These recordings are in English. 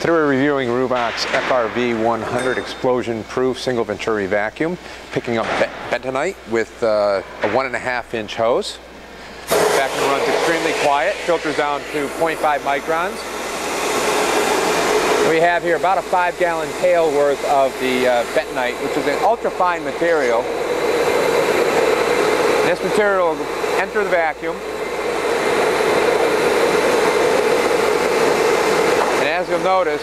Today we're reviewing Ruwac's FRV 100 explosion-proof single venturi vacuum, picking up bentonite with uh, a one and a half inch hose. Vacuum runs extremely quiet, filters down to 0.5 microns. We have here about a five gallon pail worth of the uh, bentonite, which is an ultra-fine material. This material will enter the vacuum, as you'll notice,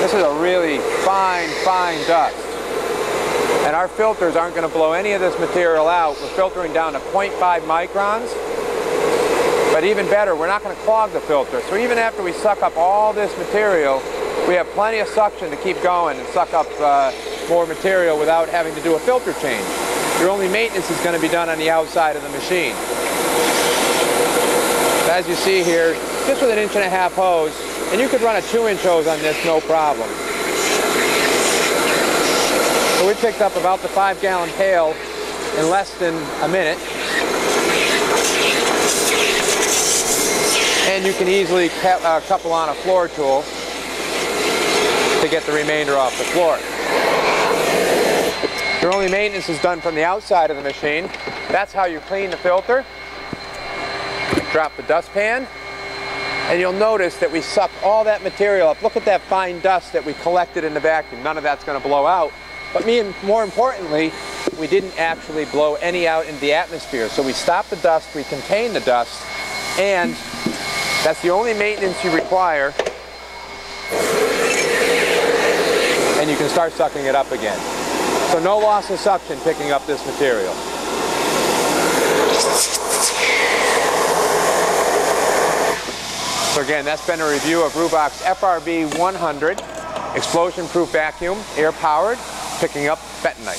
this is a really fine, fine dust. And our filters aren't going to blow any of this material out. We're filtering down to 0.5 microns. But even better, we're not going to clog the filter. So even after we suck up all this material, we have plenty of suction to keep going and suck up uh, more material without having to do a filter change. Your only maintenance is going to be done on the outside of the machine. As you see here, just with an inch and a half hose, and you could run a two inch hose on this, no problem. So we picked up about the five gallon pail in less than a minute. And you can easily uh, couple on a floor tool to get the remainder off the floor. Your only maintenance is done from the outside of the machine. That's how you clean the filter. Drop the dustpan. And you'll notice that we suck all that material up. Look at that fine dust that we collected in the vacuum. None of that's going to blow out. But more importantly, we didn't actually blow any out into the atmosphere. So we stop the dust, we contain the dust, and that's the only maintenance you require. And you can start sucking it up again. So no loss of suction picking up this material. So again, that's been a review of Ruwac's FRV 100, explosion-proof vacuum, air-powered, picking up bentonite.